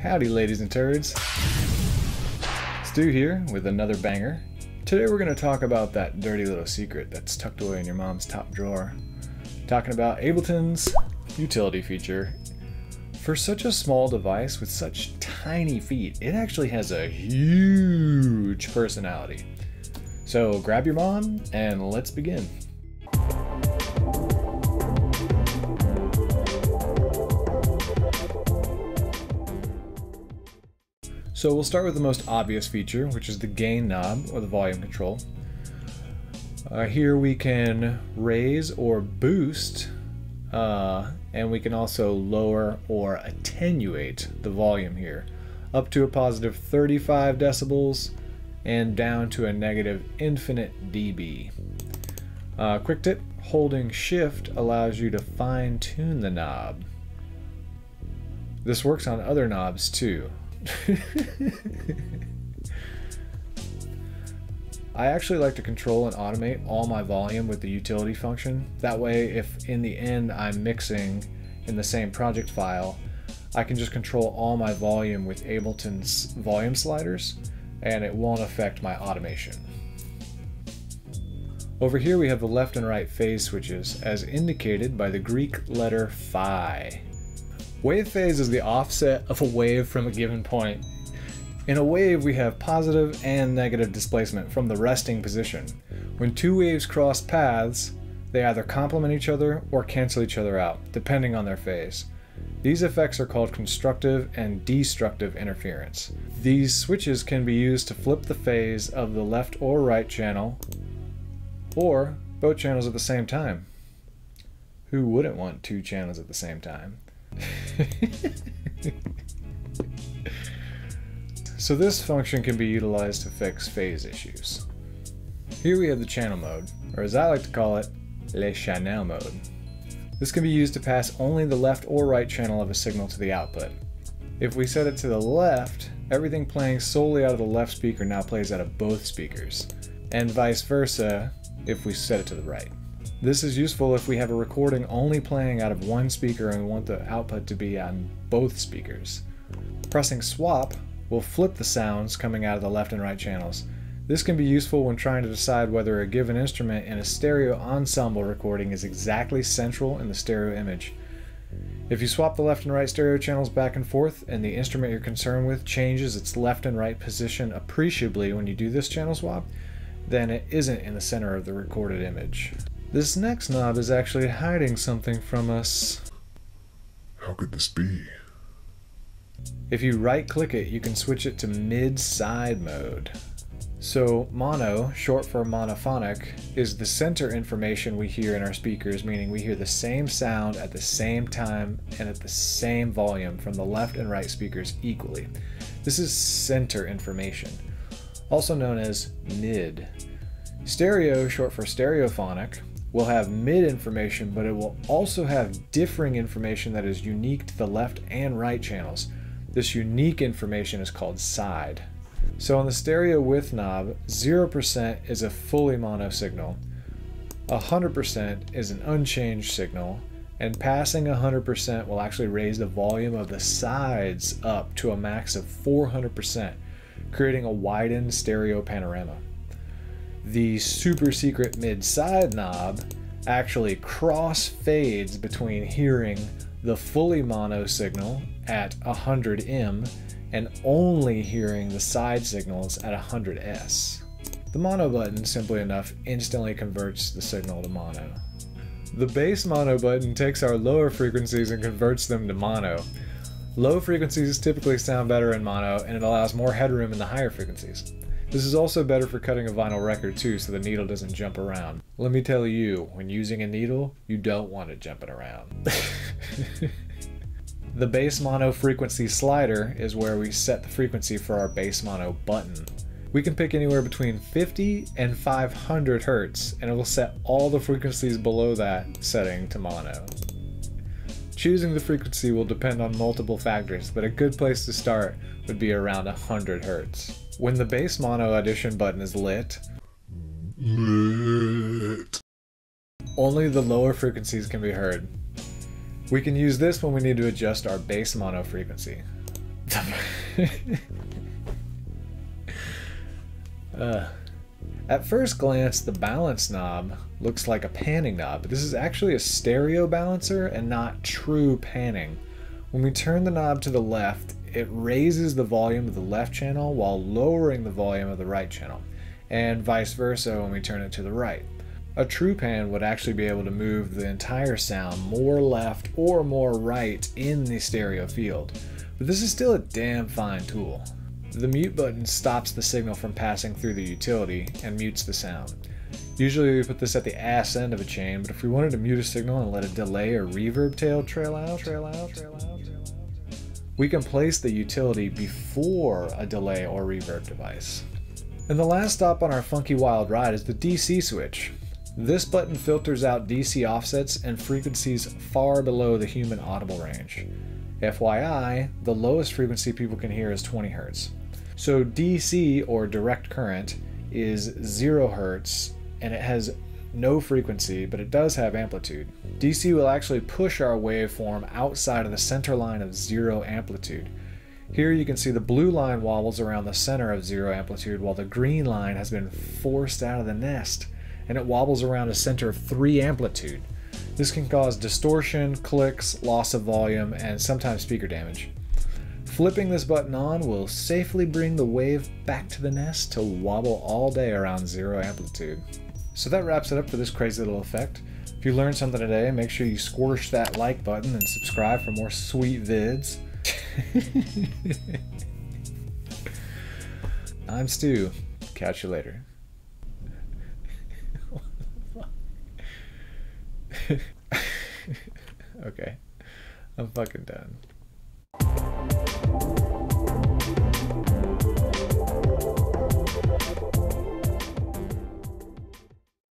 Howdy, ladies and turds. Stu here with another banger. Today we're going to talk about that dirty little secret that's tucked away in your mom's top drawer. Talking about Ableton's utility feature. For such a small device with such tiny feet, it actually has a huge personality. So grab your mom and let's begin. So we'll start with the most obvious feature, which is the gain knob or the volume control. Uh, here we can raise or boost, uh, and we can also lower or attenuate the volume here, up to a positive 35 decibels and down to a negative infinite dB. Uh, quick tip, holding shift allows you to fine tune the knob. This works on other knobs too. I actually like to control and automate all my volume with the utility function. That way, if in the end I'm mixing in the same project file, I can just control all my volume with Ableton's volume sliders and it won't affect my automation. Over here we have the left and right phase switches as indicated by the Greek letter phi. Wave phase is the offset of a wave from a given point. In a wave, we have positive and negative displacement from the resting position. When two waves cross paths, they either complement each other or cancel each other out, depending on their phase. These effects are called constructive and destructive interference. These switches can be used to flip the phase of the left or right channel, or both channels at the same time. Who wouldn't want two channels at the same time? so this function can be utilized to fix phase issues. Here we have the channel mode, or as I like to call it, Le Channel mode. This can be used to pass only the left or right channel of a signal to the output. If we set it to the left, everything playing solely out of the left speaker now plays out of both speakers, and vice versa if we set it to the right. This is useful if we have a recording only playing out of one speaker and we want the output to be on both speakers. Pressing swap will flip the sounds coming out of the left and right channels. This can be useful when trying to decide whether a given instrument in a stereo ensemble recording is exactly central in the stereo image. If you swap the left and right stereo channels back and forth and the instrument you're concerned with changes its left and right position appreciably when you do this channel swap, then it isn't in the center of the recorded image. This next knob is actually hiding something from us. How could this be? If you right click it, you can switch it to mid-side mode. So mono, short for monophonic, is the center information we hear in our speakers, meaning we hear the same sound at the same time and at the same volume from the left and right speakers equally. This is center information, also known as mid. Stereo, short for stereophonic, will have mid information, but it will also have differing information that is unique to the left and right channels. This unique information is called side. So on the stereo width knob, 0% is a fully mono signal, 100% is an unchanged signal, and passing 100% will actually raise the volume of the sides up to a max of 400%, creating a widened stereo panorama the super secret mid side knob actually cross fades between hearing the fully mono signal at 100 M and only hearing the side signals at 100 S. The mono button, simply enough, instantly converts the signal to mono. The bass mono button takes our lower frequencies and converts them to mono. Low frequencies typically sound better in mono and it allows more headroom in the higher frequencies. This is also better for cutting a vinyl record too so the needle doesn't jump around. Let me tell you, when using a needle, you don't want it jumping around. the bass mono frequency slider is where we set the frequency for our bass mono button. We can pick anywhere between 50 and 500 hertz and it will set all the frequencies below that setting to mono. Choosing the frequency will depend on multiple factors, but a good place to start would be around 100 hertz. When the bass mono audition button is lit, Lit. only the lower frequencies can be heard. We can use this when we need to adjust our bass mono frequency. uh, at first glance, the balance knob looks like a panning knob, but this is actually a stereo balancer and not true panning. When we turn the knob to the left, it raises the volume of the left channel while lowering the volume of the right channel, and vice versa when we turn it to the right. A true pan would actually be able to move the entire sound more left or more right in the stereo field, but this is still a damn fine tool. The mute button stops the signal from passing through the utility and mutes the sound. Usually we put this at the ass end of a chain, but if we wanted to mute a signal and let a delay or reverb tail trail out, trail out, trail out, we can place the utility before a delay or reverb device. And the last stop on our funky wild ride is the DC switch. This button filters out DC offsets and frequencies far below the human audible range. FYI, the lowest frequency people can hear is 20 Hz. So DC or direct current is 0 Hz and it has no frequency, but it does have amplitude. DC will actually push our waveform outside of the center line of zero amplitude. Here you can see the blue line wobbles around the center of zero amplitude while the green line has been forced out of the nest and it wobbles around a center of 3 amplitude. This can cause distortion, clicks, loss of volume, and sometimes speaker damage. Flipping this button on will safely bring the wave back to the nest to wobble all day around zero amplitude. So that wraps it up for this crazy little effect. If you learned something today, make sure you squish that like button and subscribe for more sweet vids. I'm Stu. Catch you later. okay. I'm fucking done.